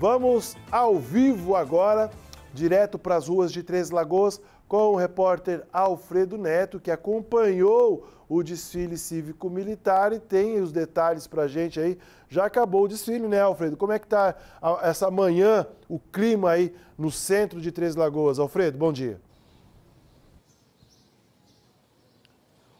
Vamos ao vivo agora, direto para as ruas de Três Lagoas, com o repórter Alfredo Neto, que acompanhou o desfile cívico-militar e tem os detalhes para a gente aí. Já acabou o desfile, né, Alfredo? Como é que está essa manhã, o clima aí no centro de Três Lagoas? Alfredo, bom dia.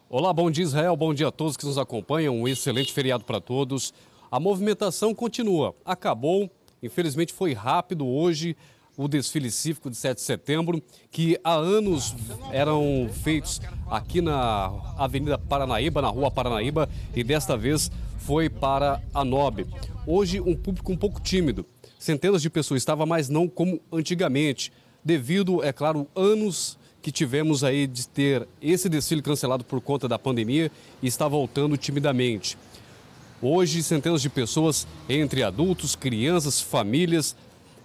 Olá, bom dia Israel, bom dia a todos que nos acompanham, um excelente feriado para todos. A movimentação continua, acabou, infelizmente foi rápido hoje, o desfile cívico de 7 de setembro, que há anos eram feitos aqui na Avenida Paranaíba, na Rua Paranaíba, e desta vez foi para a Nobre. Hoje, um público um pouco tímido. Centenas de pessoas estavam, mas não como antigamente, devido, é claro, anos que tivemos aí de ter esse desfile cancelado por conta da pandemia e está voltando timidamente. Hoje, centenas de pessoas, entre adultos, crianças, famílias,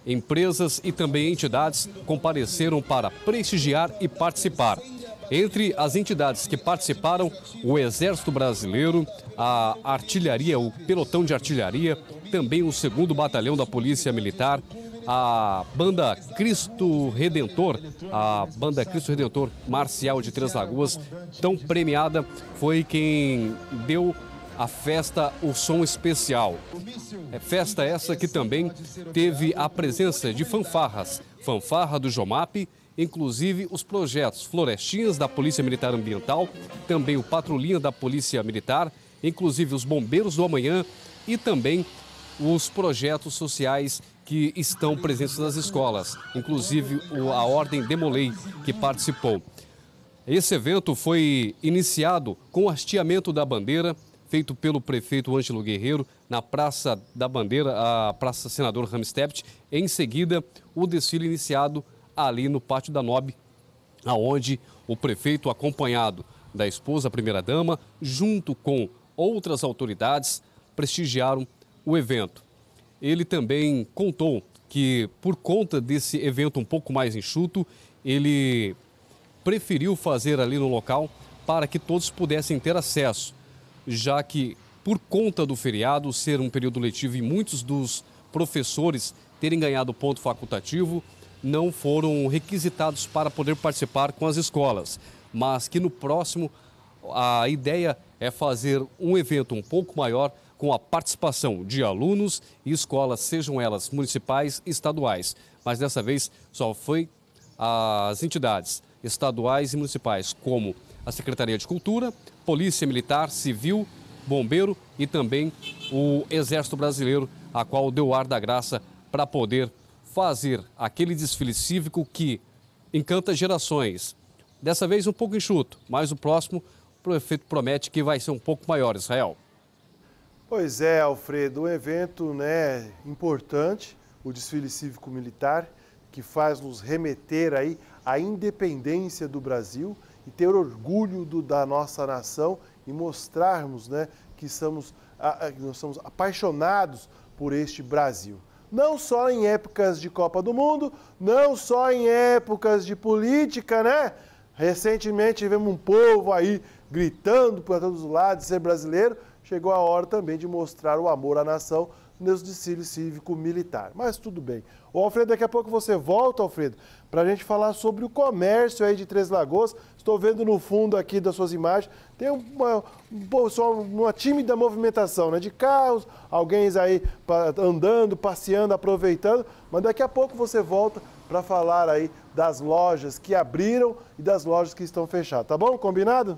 empresas e também entidades compareceram para prestigiar e participar. Entre as entidades que participaram, o Exército Brasileiro, a Artilharia, o Pelotão de Artilharia, também o 2 Batalhão da Polícia Militar, a banda Cristo Redentor, a banda Cristo Redentor Marcial de Três Lagoas, tão premiada, foi quem deu a festa O Som Especial. É festa essa que também teve a presença de fanfarras, fanfarra do Jomap, inclusive os projetos Florestinhas da Polícia Militar Ambiental, também o Patrulhinha da Polícia Militar, inclusive os Bombeiros do Amanhã e também os projetos sociais que estão presentes nas escolas, inclusive a Ordem Demolei, que participou. Esse evento foi iniciado com o hasteamento da bandeira feito pelo prefeito Ângelo Guerreiro na Praça da Bandeira, a Praça Senador Ramstept. Em seguida, o desfile iniciado ali no Pátio da Nob, aonde o prefeito, acompanhado da esposa, a primeira-dama, junto com outras autoridades, prestigiaram o evento. Ele também contou que, por conta desse evento um pouco mais enxuto, ele preferiu fazer ali no local para que todos pudessem ter acesso já que, por conta do feriado ser um período letivo e muitos dos professores terem ganhado ponto facultativo, não foram requisitados para poder participar com as escolas, mas que no próximo a ideia é fazer um evento um pouco maior com a participação de alunos e escolas, sejam elas municipais estaduais. Mas dessa vez só foi as entidades estaduais e municipais, como a Secretaria de Cultura, Polícia Militar, Civil, Bombeiro e também o Exército Brasileiro, a qual deu ar da graça para poder fazer aquele desfile cívico que encanta gerações. Dessa vez um pouco enxuto, mas o próximo o prefeito promete que vai ser um pouco maior, Israel. Pois é, Alfredo, um evento né, importante, o desfile cívico-militar, que faz nos remeter aí à independência do Brasil e ter orgulho do, da nossa nação e mostrarmos né, que somos, a, a, nós somos apaixonados por este Brasil. Não só em épocas de Copa do Mundo, não só em épocas de política, né? Recentemente tivemos um povo aí gritando por todos os lados ser brasileiro. Chegou a hora também de mostrar o amor à nação nos desfiles cívico-militar. Mas tudo bem. O Alfredo, daqui a pouco você volta, Alfredo, para a gente falar sobre o comércio aí de Três Lagoas. Estou vendo no fundo aqui das suas imagens, tem uma, uma tímida movimentação né, de carros, alguém aí andando, passeando, aproveitando. Mas daqui a pouco você volta para falar aí das lojas que abriram e das lojas que estão fechadas. Tá bom? Combinado?